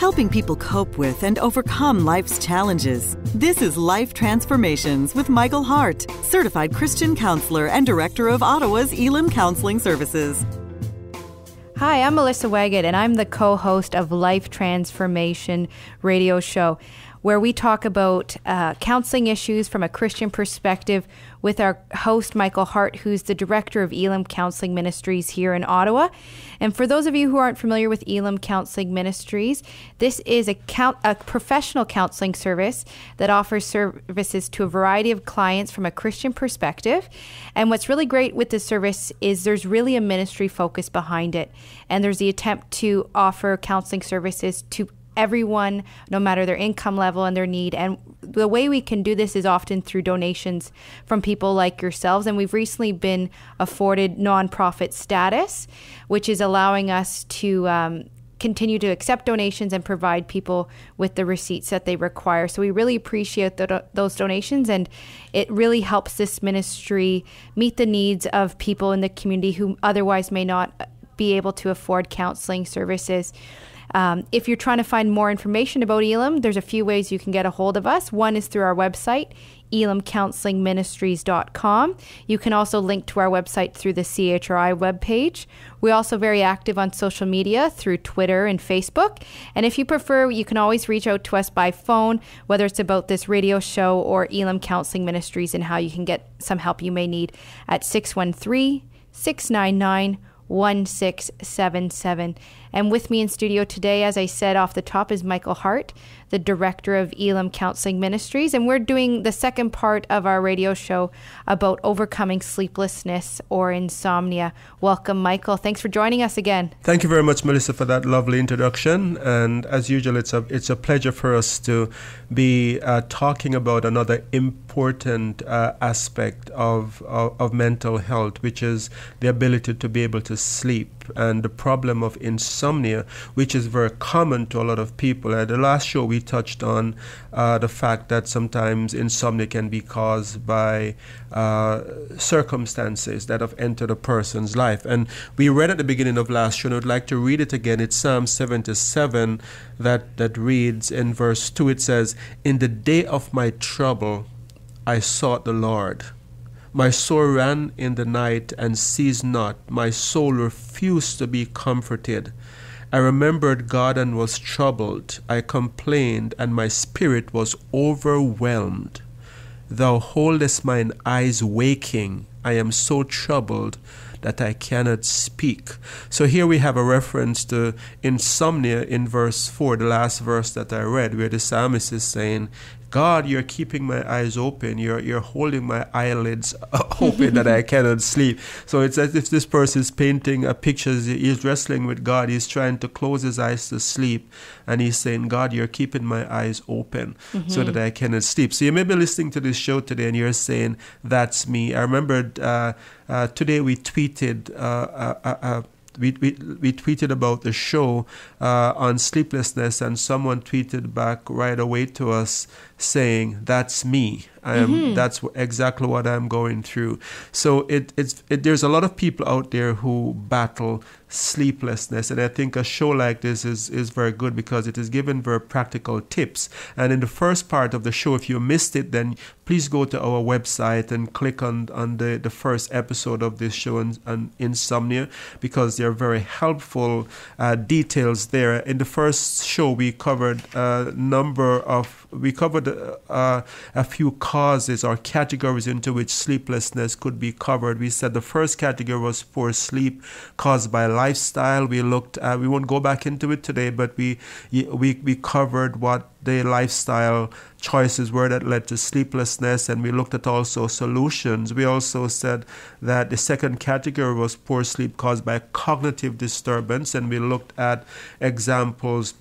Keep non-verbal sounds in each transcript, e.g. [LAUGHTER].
helping people cope with and overcome life's challenges. This is Life Transformations with Michael Hart, certified Christian counselor and director of Ottawa's Elim Counseling Services. Hi, I'm Melissa Waggett, and I'm the co host of Life Transformation Radio Show, where we talk about uh, counseling issues from a Christian perspective with our host, Michael Hart, who's the director of Elim Counseling Ministries here in Ottawa. And for those of you who aren't familiar with Elim Counseling Ministries, this is a, count, a professional counseling service that offers services to a variety of clients from a Christian perspective. And what's really great with this service is there's really a ministry focus behind it. And there's the attempt to offer counseling services to everyone, no matter their income level and their need. And the way we can do this is often through donations from people like yourselves. And we've recently been afforded nonprofit status, which is allowing us to. Um, continue to accept donations and provide people with the receipts that they require. So we really appreciate the, those donations, and it really helps this ministry meet the needs of people in the community who otherwise may not be able to afford counseling services. Um, if you're trying to find more information about Elim, there's a few ways you can get a hold of us. One is through our website, elimcounselingministries.com. You can also link to our website through the CHRI webpage. We're also very active on social media through Twitter and Facebook. And if you prefer, you can always reach out to us by phone, whether it's about this radio show or Elim Counseling Ministries and how you can get some help you may need at 613 699 1677. And with me in studio today, as I said off the top, is Michael Hart, the director of Elim Counseling Ministries. And we're doing the second part of our radio show about overcoming sleeplessness or insomnia. Welcome, Michael. Thanks for joining us again. Thank you very much, Melissa, for that lovely introduction. And as usual, it's a, it's a pleasure for us to be uh, talking about another important uh, aspect of, of, of mental health, which is the ability to be able to sleep and the problem of insomnia, which is very common to a lot of people. At the last show, we touched on uh, the fact that sometimes insomnia can be caused by uh, circumstances that have entered a person's life. And we read at the beginning of last show, and I'd like to read it again. It's Psalm 77 that, that reads in verse 2 it says, In the day of my trouble, I sought the Lord. My soul ran in the night and ceased not. My soul refused to be comforted. I remembered God and was troubled. I complained, and my spirit was overwhelmed. Thou holdest mine eyes waking. I am so troubled that I cannot speak. So here we have a reference to insomnia in verse 4, the last verse that I read, where the psalmist is saying, God, you're keeping my eyes open. You're you're holding my eyelids [LAUGHS] open that I cannot sleep. So it's as if this person is painting a picture. He's wrestling with God. He's trying to close his eyes to sleep, and he's saying, God, you're keeping my eyes open mm-hmm. so that I cannot sleep. So you may be listening to this show today, and you're saying, That's me. I remembered uh, uh, today we tweeted. Uh, uh, uh we, we, we tweeted about the show uh, on sleeplessness, and someone tweeted back right away to us saying, "That's me. Mm-hmm. That's exactly what I'm going through." So it, it's it, there's a lot of people out there who battle sleeplessness, and I think a show like this is is very good because it is given very practical tips. And in the first part of the show, if you missed it, then please go to our website and click on on the the first episode of this show on, on insomnia because there are very helpful uh, details there. In the first show, we covered a number of we covered uh, a few causes or categories into which sleeplessness could be covered. We said the first category was poor sleep caused by lifestyle. We looked, uh, we won't go back into it today, but we, we, we covered what the lifestyle choices were that led to sleeplessness, and we looked at also solutions. We also said that the second category was poor sleep caused by cognitive disturbance, and we looked at examples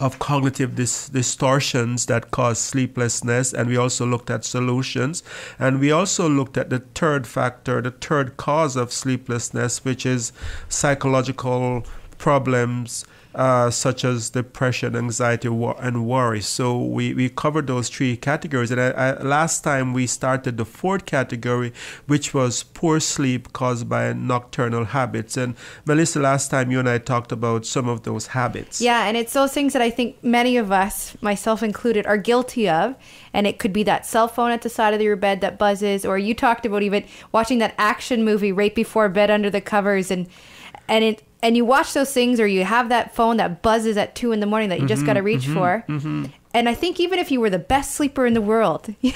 of cognitive dis- distortions that cause sleeplessness, and we also looked at solutions. And we also looked at the third factor, the third cause of sleeplessness, which is psychological problems uh, such as depression, anxiety, wor- and worry. So we, we covered those three categories. And I, I, last time we started the fourth category, which was poor sleep caused by nocturnal habits. And Melissa, last time you and I talked about some of those habits. Yeah, and it's those things that I think many of us, myself included, are guilty of. And it could be that cell phone at the side of your bed that buzzes, or you talked about even watching that action movie right before bed under the covers and and it and you watch those things or you have that phone that buzzes at two in the morning that you mm-hmm, just got to reach mm-hmm, for. Mm-hmm. And I think even if you were the best sleeper in the world, [LAUGHS] you'd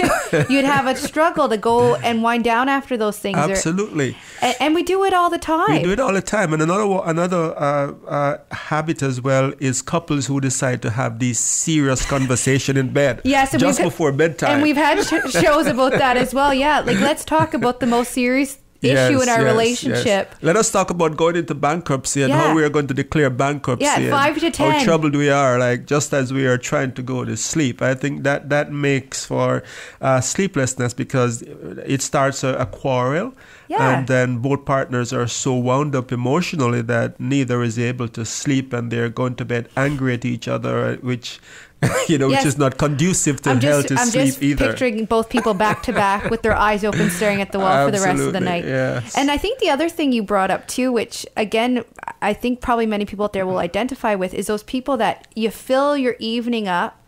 have a struggle to go and wind down after those things. Absolutely. Or, and, and, we do it all the time. We do it all the time. And another another uh, uh, habit as well is couples who decide to have these serious conversation in bed. [LAUGHS] Yes, just before bedtime. And we've had sh- shows about that as well. Yeah, like let's talk about the most serious issue yes, in our yes, relationship. Yes. Let us talk about going into bankruptcy and yeah. how we are going to declare bankruptcy. Yeah, five to ten. How troubled we are, like just as we are trying to go to sleep. I think that that makes for uh, sleeplessness because it starts a, a quarrel. Yeah. And then both partners are so wound up emotionally that neither is able to sleep and they're going to bed angry at each other, which [LAUGHS] you know, yes. which is not conducive to I'm healthy I'm sleep just either. picturing both people back to back with their eyes open, [LAUGHS] staring at the wall for the rest of the night. Yes. And I think the other thing you brought up too, which again, I think probably many people out there will identify with, is those people that you fill your evening up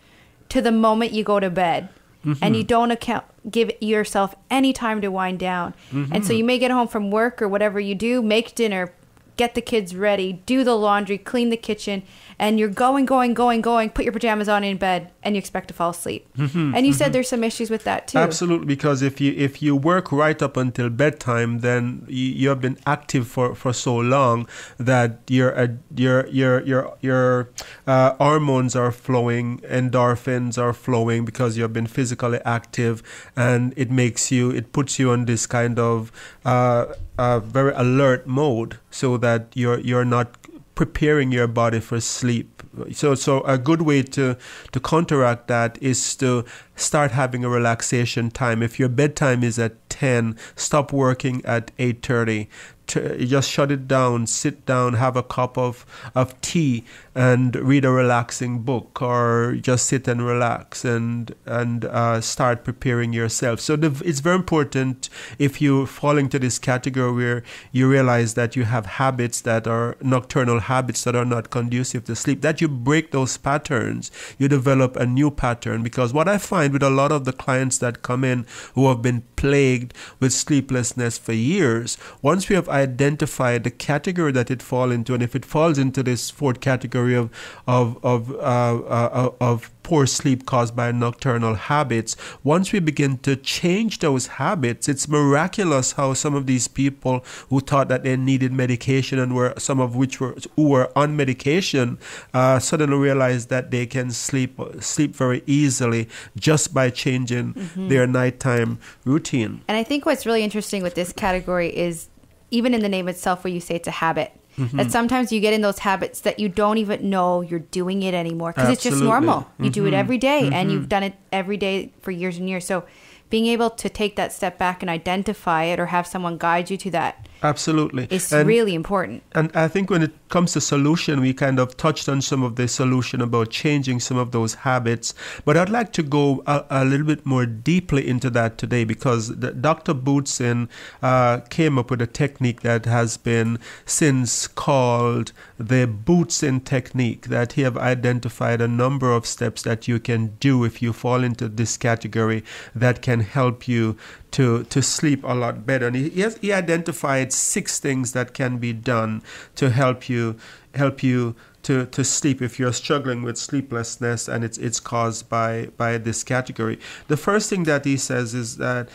to the moment you go to bed. Mm-hmm. and you don't account give yourself any time to wind down. Mm-hmm. And so you may get home from work or whatever you do, make dinner, get the kids ready, do the laundry, clean the kitchen, and you're going, going, going, going, put your pajamas on in bed, and you expect to fall asleep. Mm-hmm, and you mm-hmm. said there's some issues with that too. Absolutely, because if you if you work right up until bedtime, then you, you have been active for, for so long that your uh, your your your your uh, hormones are flowing, endorphins are flowing because you have been physically active, and it makes you it puts you on this kind of uh, uh very alert mode, so that you're you're not preparing your body for sleep. So, so a good way to, to counteract that is to start having a relaxation time. If your bedtime is at 10, stop working at 8.30 to just shut it down, sit down, have a cup of, of tea, and read a relaxing book, or just sit and relax and and uh, start preparing yourself. So the, it's very important if you fall into this category where you realize that you have habits that are nocturnal habits that are not conducive to sleep, that you break those patterns, you develop a new pattern. Because what I find with a lot of the clients that come in who have been plagued with sleeplessness for years, once we have identify the category that it falls into, and if it falls into this fourth category of of of uh, uh, of poor sleep caused by nocturnal habits, once we begin to change those habits, it's miraculous how some of these people who thought that they needed medication and were some of which were who were on medication uh, suddenly realized that they can sleep sleep very easily just by changing mm-hmm. their nighttime routine. And I think what's really interesting with this category is even in the name itself where you say it's a habit. Mm-hmm. That sometimes you get in those habits that you don't even know you're doing it anymore because it's just normal. You mm-hmm. do it every day mm-hmm. and you've done it every day for years and years. So being able to take that step back and identify it or have someone guide you to that Absolutely. It's and, really important. And I think when it comes to solution, we kind of touched on some of the solution about changing some of those habits. But I'd like to go a, a little bit more deeply into that today because the, Dr. Bootzin uh, came up with a technique that has been since called the Bootzin technique that he have identified a number of steps that you can do if you fall into this category that can help you to to sleep a lot better. And he, he identified six things that can be done to help you help you to, to sleep if you're struggling with sleeplessness and it's it's caused by by this category. The first thing that he says is that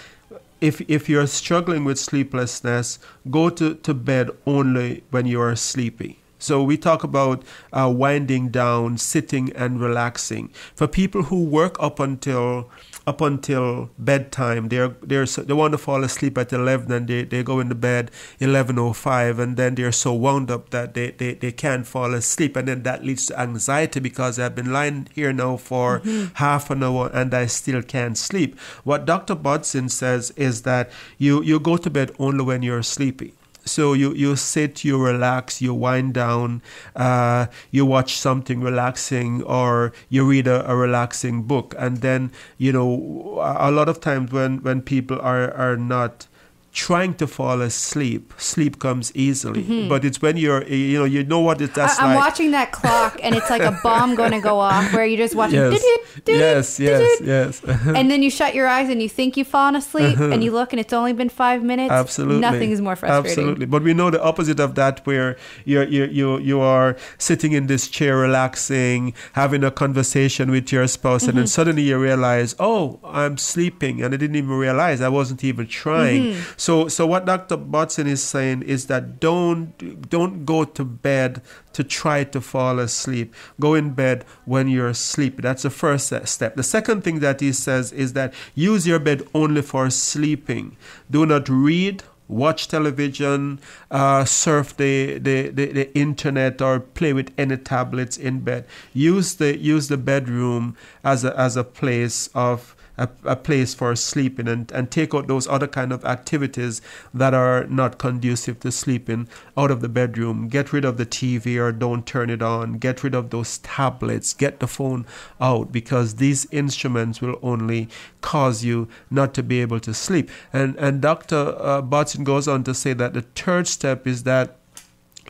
if if you're struggling with sleeplessness, go to, to bed only when you are sleepy. So we talk about uh, winding down, sitting and relaxing. For people who work up until up until bedtime. They're they're so, they want to fall asleep at eleven and they, they go into bed eleven oh five and then they're so wound up that they, they, they can't fall asleep and then that leads to anxiety because I've been lying here now for mm-hmm. half an hour and I still can't sleep. What Dr. Bootzin says is that you, you go to bed only when you're sleepy. So you, you sit, you relax, you wind down, uh, you watch something relaxing, or you read a, a, relaxing book. And then, you know, a lot of times when, when people are, are not trying to fall asleep, sleep comes easily. Mm-hmm. But it's when you're, you know, you know what it, that's I, I'm like. watching that clock, and it's like a bomb [LAUGHS] going to go off, where you're just watch yes. yes, yes, yes. [LAUGHS] and then you shut your eyes and you think you've fallen asleep, and you look and it's only been five minutes. Absolutely, nothing is more frustrating. Absolutely, but we know the opposite of that, where you're you you you are sitting in this chair, relaxing, having a conversation with your spouse, mm-hmm. and then mm-hmm. suddenly you realize, oh, I'm sleeping, and I didn't even realize I wasn't even trying. Mm-hmm. So, so what Dr. Bootzin is saying is that don't don't go to bed to try to fall asleep. Go in bed when you're asleep. That's the first step. The second thing that he says is that use your bed only for sleeping. Do not read watch television, uh, surf the, the, the, the, internet, or play with any tablets in bed. Use the use the bedroom as a as a place of a, a place for sleeping and, and take out those other kind of activities that are not conducive to sleeping out of the bedroom. Get rid of the TV or don't turn it on. Get rid of those tablets. Get the phone out because these instruments will only cause you not to be able to sleep. And, and Dr. Uh, Bootzin goes on to say that the third step is that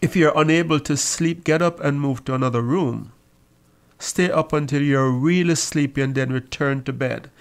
if you're unable to sleep, get up and move to another room. Stay up until you're really sleepy and then return to bed.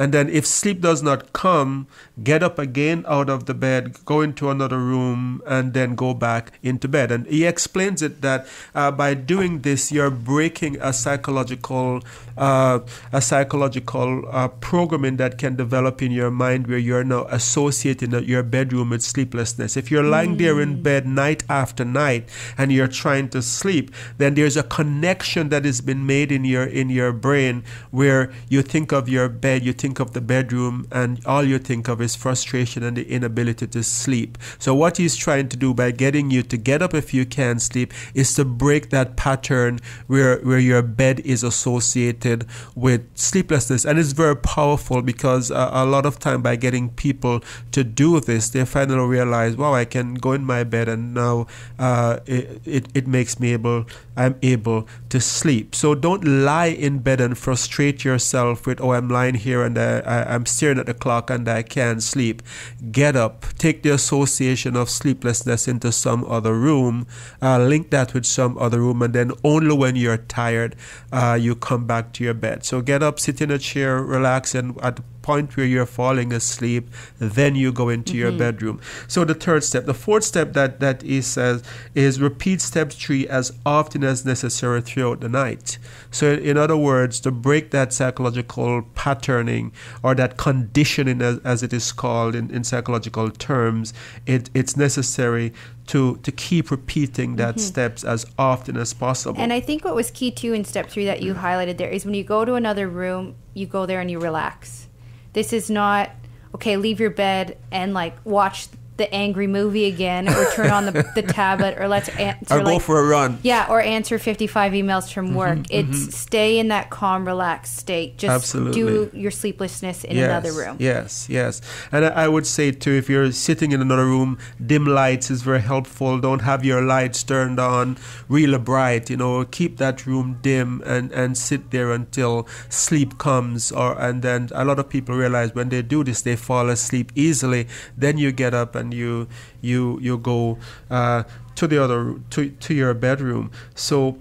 And then, if sleep does not come, get up again out of the bed, go into another room, and then go back into bed. And he explains it that uh, by doing this, you're breaking a psychological, uh, a psychological uh, programming that can develop in your mind, where you're now associating your bedroom with sleeplessness. If you're lying mm. there in mm. bed night after night and you're trying to sleep, then there's a connection that has been made in your in your brain where you think of your bed, you think think of the bedroom and all you think of is frustration and the inability to sleep. So, what he's trying to do by getting you to get up if you can sleep is to break that pattern where, where your bed is associated with sleeplessness. And it's very powerful because uh, a lot of time by getting people to do this, they finally realize, wow, I can go in my bed and now uh, it, it, it makes me able, I'm able to sleep. So, don't lie in bed and frustrate yourself with, oh, I'm lying here and I, am staring at the clock and I can't sleep. Get up, take the association of sleeplessness into some other room, uh, link that with some other room, and then only when you're tired, uh, you come back to your bed. So get up, sit in a chair, relax, and at point where you're falling asleep, then you go into mm-hmm. your bedroom. So the third step, the fourth step that that he says is repeat step three as often as necessary throughout the night. So in other words, to break that psychological patterning or that conditioning as, as it is called in, in psychological terms, it, it's necessary to to keep repeating that mm-hmm. steps as often as possible. And I think what was key too in step three that you highlighted there is when you go to another room, you go there and you relax. This is not okay. Leave your bed and like watch the angry movie again or turn on the, [LAUGHS] the tablet or let's answer or go like, for a run. Yeah or answer 55 emails from mm-hmm, work. mm-hmm, it's mm-hmm. stay in that calm relaxed state. Just Absolutely. do your sleeplessness in yes, another room. yes yes. And I, I would say too if you're sitting in another room dim lights is very helpful. Don't have your lights turned on really bright you know. Keep that room dim and and sit there until sleep comes or and then a lot of people realize when they do this they fall asleep easily. Then you get up and you you you go uh, to the other to to your bedroom. So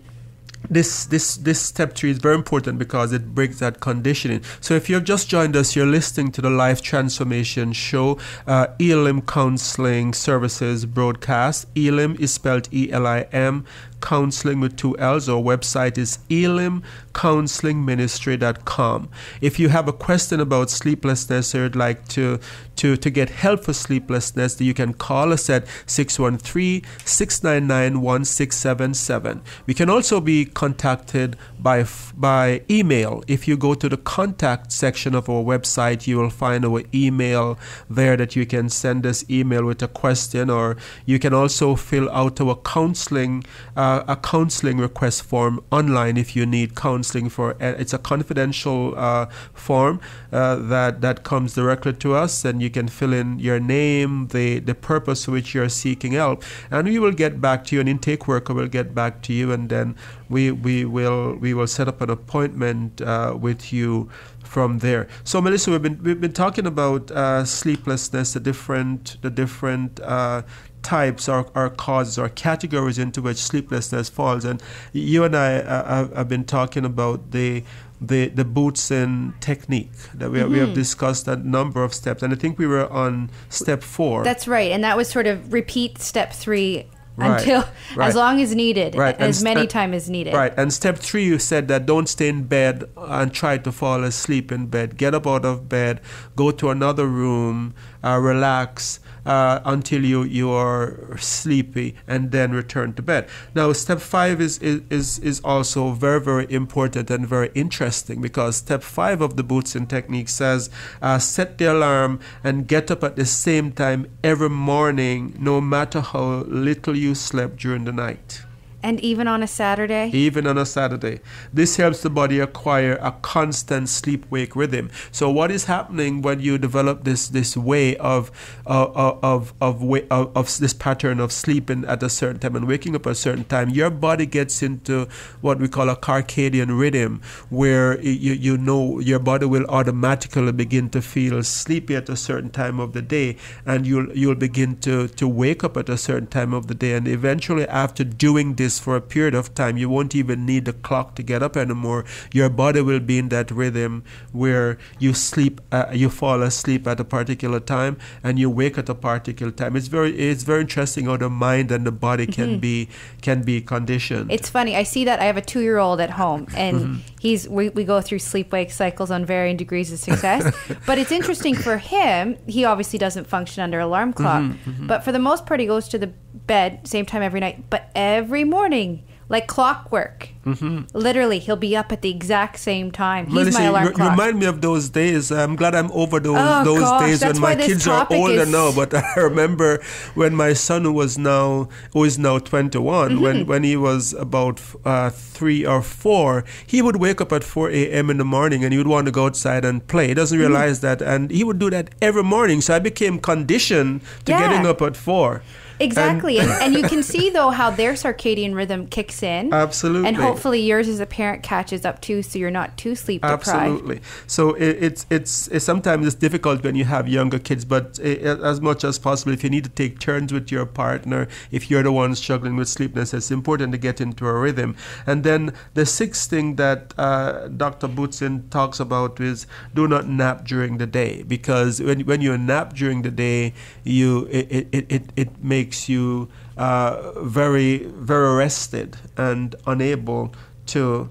this this this step three is very important because it breaks that conditioning. So if you've just joined us, you're listening to the Life Transformation Show, uh, Elim Counseling Services broadcast. Elim is spelled E L I M counseling with two L's. Our website is elimcounselingministry.com. If you have a question about sleeplessness or you'd like to to, to get help for sleeplessness, you can call us at 613 699 1677. We can also be contacted by, by email. If you go to the contact section of our website, you will find our email there that you can send us email with a question, or you can also fill out our counseling. Uh, a counseling request form online if you need counseling for. Uh, it's a confidential uh, form uh, that that comes directly to us, and you can fill in your name, the the purpose for which you're seeking help, and we will get back to you. An intake worker will get back to you, and then we we will we will set up an appointment uh, with you from there. So Melissa, we've been we've been talking about uh, sleeplessness, the different the different uh, types or, or causes or categories into which sleeplessness falls, and you and I uh, have been talking about the the the Bootzin technique that we, mm-hmm. we have mm-hmm. discussed a number of steps, and I think we were on step four. That's right, and that was sort of repeat step three Right, until right. as long as needed, right. as and many st- time as needed. Right. And step three, you said that don't stay in bed and try to fall asleep in bed. Get up out of bed, go to another room, uh, relax, uh, until you, you are sleepy and then return to bed. Now, step five is, is, is also very, very important and very interesting because step five of the Bootzin technique says uh, set the alarm and get up at the same time every morning, no matter how little you slept during the night. And even on a Saturday? Even on a Saturday. This helps the body acquire a constant sleep wake rhythm. So what is happening when you develop this this way of uh, of of, of, of, of this pattern of sleeping at a certain time and waking up at a certain time, your body gets into what we call a circadian rhythm where you you know your body will automatically begin to feel sleepy at a certain time of the day and you'll you'll begin to to wake up at a certain time of the day and eventually after doing this for a period of time. You won't even need the clock to get up anymore. Your body will be in that rhythm where you sleep, uh, you fall asleep at a particular time and you wake at a particular time. It's very, it's very interesting how the mind and the body can mm-hmm. be can be conditioned. It's funny. I see that I have a two year old at home [LAUGHS] and mm-hmm. he's we, we go through sleep wake cycles on varying degrees of success. [LAUGHS] but it's interesting for him. He obviously doesn't function under alarm clock, mm-hmm, mm-hmm. but for the most part, he goes to the bed same time every night. But every morning, like clockwork, Mm-hmm. Literally, he'll be up at the exact same time. He's Melissa, my alarm you, clock. remind me of those days. I'm glad I'm over those oh, those gosh, days when my kids are older is... now. [LAUGHS] But I remember when my son was now who is now 21, mm-hmm. when when he was about uh, three or four, he would wake up at 4 a.m. in the morning and he would want to go outside and play. He doesn't mm-hmm. realize mm-hmm. that, and he would do that every morning. So I became conditioned to yeah. getting up at four. Exactly. And, and, you can see, though, how their circadian rhythm kicks in. Absolutely. And hopefully yours as a parent catches up too, so you're not too sleep deprived. Absolutely. So it, it's, it's, it's, sometimes it's difficult when you have younger kids, but it, as much as possible, if you need to take turns with your partner, if you're the one struggling with sleepiness, it's important to get into a rhythm. And then the sixth thing that uh, Dr. Bootzin talks about is do not nap during the day because when, when you nap during the day, you it, it, it, it makes makes you uh, very, very rested and unable to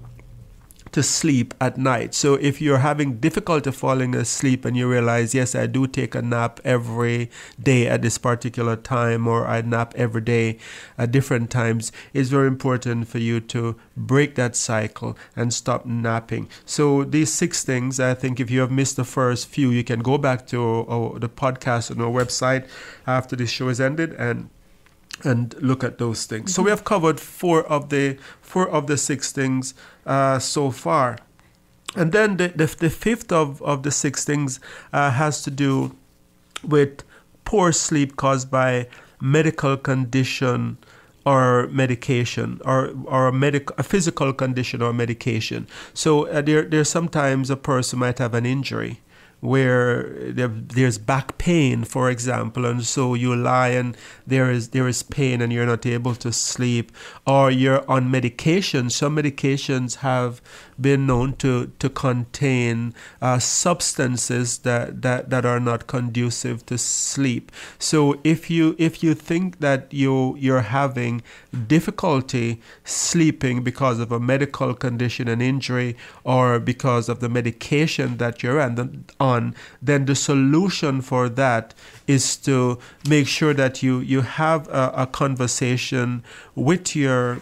to sleep at night. So if you're having difficulty falling asleep and you realize, yes, I do take a nap every day at this particular time, or I nap every day at different times, it's very important for you to break that cycle and stop napping. So these six things, I think if you have missed the first few, you can go back to our, the podcast on our website after this show is ended and and look at those things. Mm-hmm. So we have covered four of the four of the six things uh, so far, and then the, the, the fifth of of the six things uh, has to do with poor sleep caused by medical condition or medication or or a medical a physical condition or medication. So uh, there there's sometimes a person might have an injury where there's back pain, for example, and so you lie and there is there is pain and you're not able to sleep, or you're on medication. Some medications have been known to to contain uh, substances that, that that are not conducive to sleep. So if you if you think that you you're having difficulty sleeping because of a medical condition, an injury, or because of the medication that you're on, then the solution for that is to make sure that you you have a, a conversation with your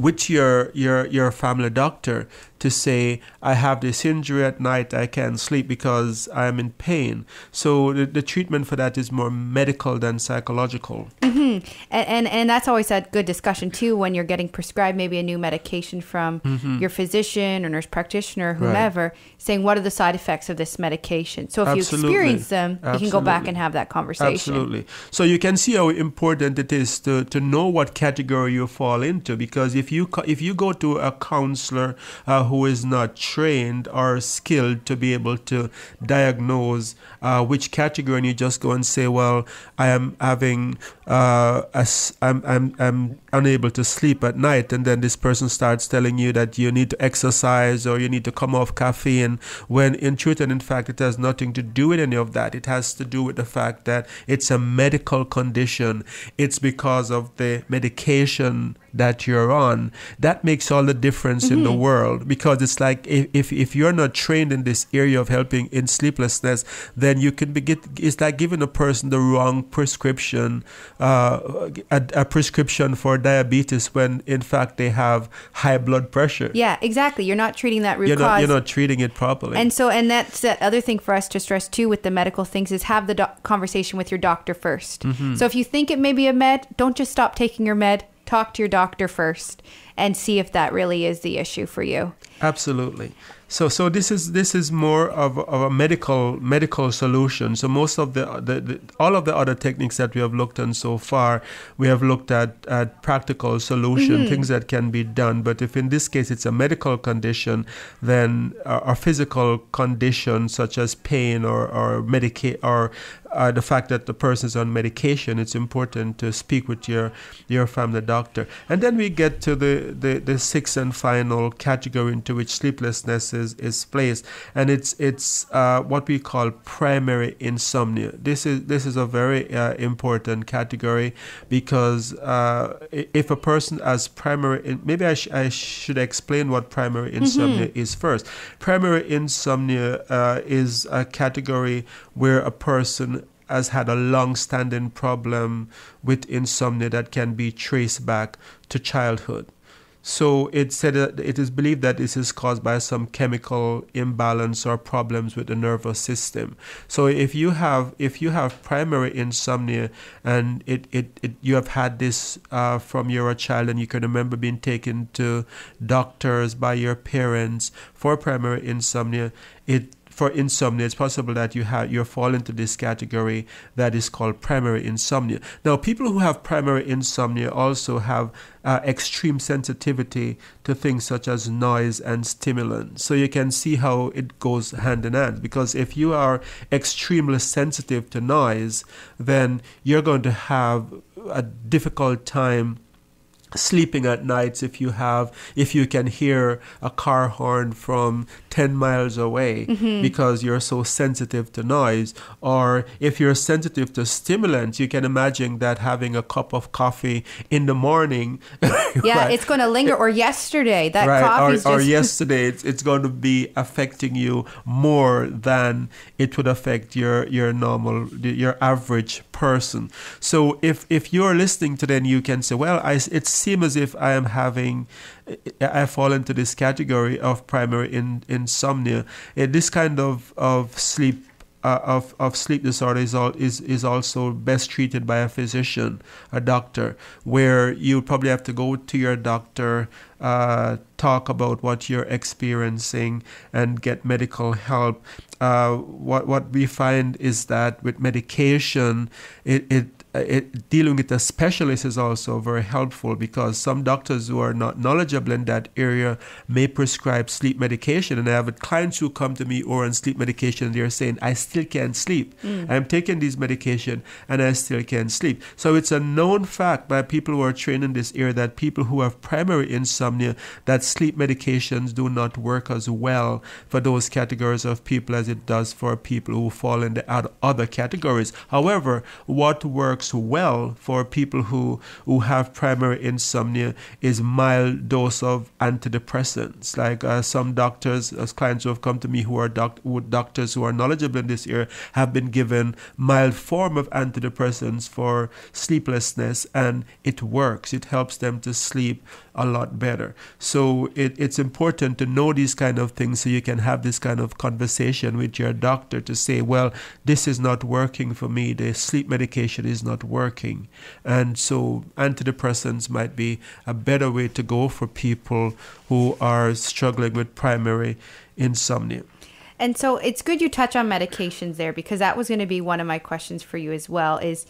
with your your your family doctor to say, I have this injury at night, I can't sleep because I am in pain. So the, the treatment for that is more medical than psychological. Mm-hmm. And, and, and that's always a good discussion too when you're getting prescribed maybe a new medication from mm-hmm. your physician or nurse practitioner, whomever, right. saying what are the side effects of this medication. So if Absolutely. you experience them, Absolutely. you can go back and have that conversation. Absolutely. So you can see how important it is to, to know what category you fall into because if you if you go to a counselor uh, who is not trained or skilled to be able to diagnose uh, which category. And you just go and say well I am having uh, a, I'm, I'm, I'm unable to sleep at night. And then this person starts telling you that you need to exercise or you need to come off caffeine when in truth and in fact it has nothing to do with any of that. It has to do with the fact that it's a medical condition. It's because of the medication that you're on, that makes all the difference mm-hmm. in the mm-hmm. world because it's like if, if, if you're not trained in this area of helping in sleeplessness, then you can be get, it's like giving a person the wrong prescription, uh, a, a, prescription for diabetes when in fact they have high blood pressure. Yeah, exactly. You're not treating that root you're cause. Not, you're not treating it properly. And so, and that's that other thing for us to stress too with the medical things is have the conversation with your doctor 1st mm-hmm. So if you think it may be a med, don't just stop taking your med talk to your doctor first and see if that really is the issue for you. Absolutely. So, so this is this is more of, of a medical medical solution. So most of the, the, the, all of the other techniques that we have looked at so far, we have looked at, at practical solution, mm-hmm. things that can be done. But if in this case it's a medical condition, then a, a physical condition such as pain or or medicate or uh, the fact that the person is on medication, it's important to speak with your your family doctor. And then we get to the, the, the sixth and final category into which sleeplessness is, is placed, and it's it's uh, what we call primary insomnia. This is this is a very uh, important category because uh, if a person has primary, maybe I, sh- I should explain what primary insomnia mm-hmm. is first. Primary insomnia uh, is a category where a person has had a long standing problem with insomnia that can be traced back to childhood. So it said that it is believed that this is caused by some chemical imbalance or problems with the nervous system. So if you have if you have primary insomnia and it, it, it you have had this uh, from you're a child and you can remember being taken to doctors by your parents for primary insomnia, it for insomnia, it's possible that you have you fall into this category that is called primary insomnia. Now, people who have primary insomnia also have uh, extreme sensitivity to things such as noise and stimulants. So you can see how it goes hand in hand. Because if you are extremely sensitive to noise, then you're going to have a difficult time sleeping at nights if you have if you can hear a car horn from 10 miles away mm-hmm. because you're so sensitive to noise or if you're sensitive to stimulants you can imagine that having a cup of coffee in the morning [LAUGHS] yeah right, it's going to linger or yesterday that right, coffee or, or [LAUGHS] yesterday it's, it's going to be affecting you more than it would affect your your normal your average person so if if you're listening to then you can say well I, it's seem as if I am having, I fall into this category of primary in, insomnia. This kind of, of sleep uh, of, of sleep disorder is, all, is, is also best treated by a physician, a doctor, where you probably have to go to your doctor, uh, talk about what you're experiencing, and get medical help. Uh, what, what we find is that with medication, it, it it, dealing with a specialist is also very helpful because some doctors who are not knowledgeable in that area may prescribe sleep medication. And I have clients who come to me or on sleep medication and they're saying, I still can't sleep. Mm. I'm taking these medication and I still can't sleep. So it's a known fact by people who are trained in this area that people who have primary insomnia, that sleep medications do not work as well for those categories of people as it does for people who fall in the other categories. However, what works works well for people who who have primary insomnia is mild dose of antidepressants. Like uh, some doctors, as clients who have come to me who are doc- who doctors who are knowledgeable in this area, have been given mild form of antidepressants for sleeplessness, and it works. It helps them to sleep a lot better. So it, it's important to know these kind of things so you can have this kind of conversation with your doctor to say, well, this is not working for me. The sleep medication is not working. And so antidepressants might be a better way to go for people who are struggling with primary insomnia. And so it's good you touch on medications there because that was going to be one of my questions for you as well is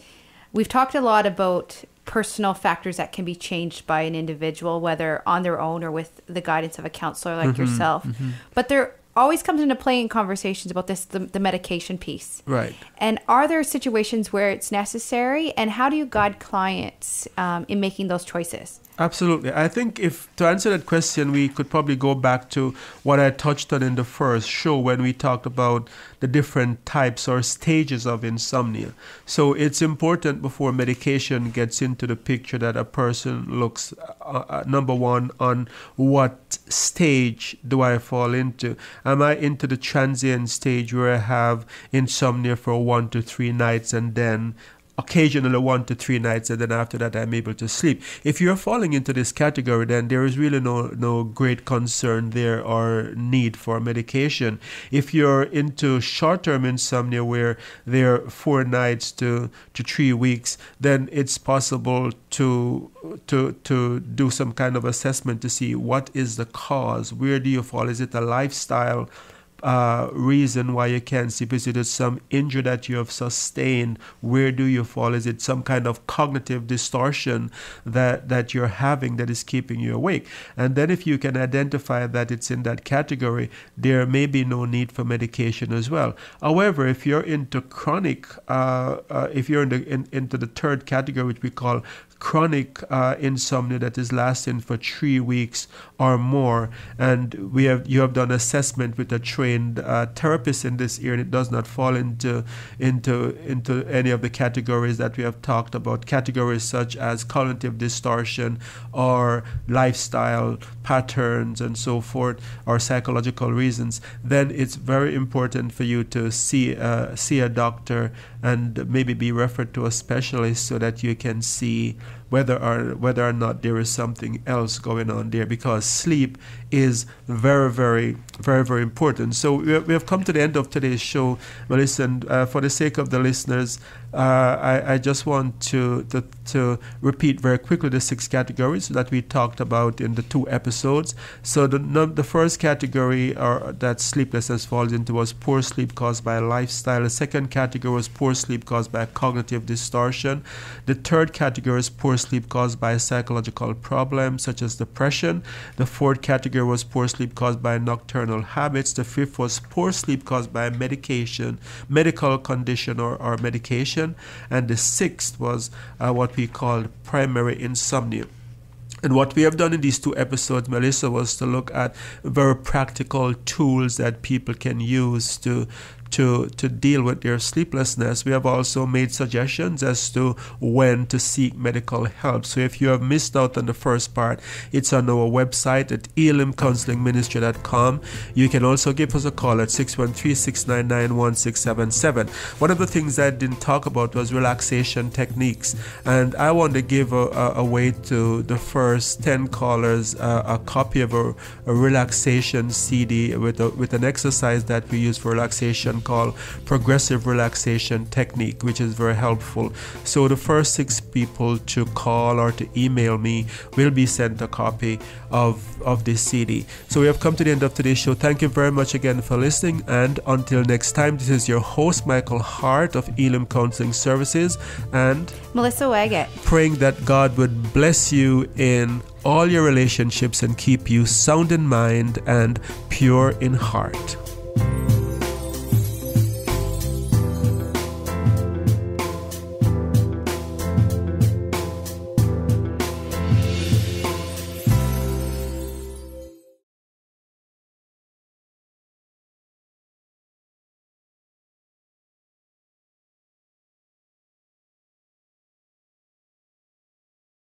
we've talked a lot about personal factors that can be changed by an individual, whether on their own or with the guidance of a counselor like mm-hmm, yourself. Mm-hmm. But there always comes into play in conversations about this the, the, medication piece right and are there situations where it's necessary and how do you guide clients um, in making those choices Absolutely. I think if to answer that question, we could probably go back to what I touched on in the first show when we talked about the different types or stages of insomnia. So it's important before medication gets into the picture that a person looks, uh, uh, number one, on what stage do I fall into? Am I into the transient stage where I have insomnia for one to three nights and then occasionally one to three nights and then after that I'm able to sleep. If you're falling into this category then there is really no no great concern there or need for medication. If you're into short-term insomnia where there are four nights to to 3 weeks then it's possible to to to do some kind of assessment to see what is the cause, where do you fall? Is it a lifestyle uh, reason why you can't sleep? Is it some injury that you have sustained? Where do you fall? Is it some kind of cognitive distortion that, that you're having that is keeping you awake? And then, if you can identify that it's in that category, there may be no need for medication as well. However, if you're into chronic, uh, uh, if you're in the, in, into the third category, which we call chronic uh, insomnia that is lasting for three weeks or more, and we have you have done assessment with a trained uh, therapist in this area, and it does not fall into into into any of the categories that we have talked about. Categories such as cognitive distortion or lifestyle patterns and so forth, or psychological reasons. Then it's very important for you to see uh, see a doctor and maybe be referred to a specialist so that you can see whether or whether or not there is something else going on there because sleep is very very very very important so we have come to the end of today's show melissa and uh, for the sake of the listeners uh, I, I, just want to, to, to repeat very quickly the six categories that we talked about in the two episodes. So the the first category or that sleeplessness falls into was poor sleep caused by lifestyle. The second category was poor sleep caused by cognitive distortion. The third category is poor sleep caused by a psychological problems such as depression. The fourth category was poor sleep caused by nocturnal habits. The fifth was poor sleep caused by medication, medical condition or, or medication and the sixth was uh, what we called primary insomnia. And what we have done in these two episodes, Melissa, was to look at very practical tools that people can use to to, to deal with their sleeplessness. We have also made suggestions as to when to seek medical help. So if you have missed out on the first part, it's on our website at elimcounselingministry.com. You can also give us a call at 613 699 1677. One of the things I didn't talk about was relaxation techniques. And I want to give a, a, away to the first 10 callers uh, a copy of a, a relaxation CD with, a, with an exercise that we use for relaxation called progressive relaxation technique, which is very helpful. So the first six people to call or to email me will be sent a copy of, of this CD. So we have come to the end of today's show. Thank you very much again for listening. And until next time, this is your host, Michael Hart of Elim Counseling Services and Melissa Waggett. Praying that God would bless you in all your relationships and keep you sound in mind and pure in heart.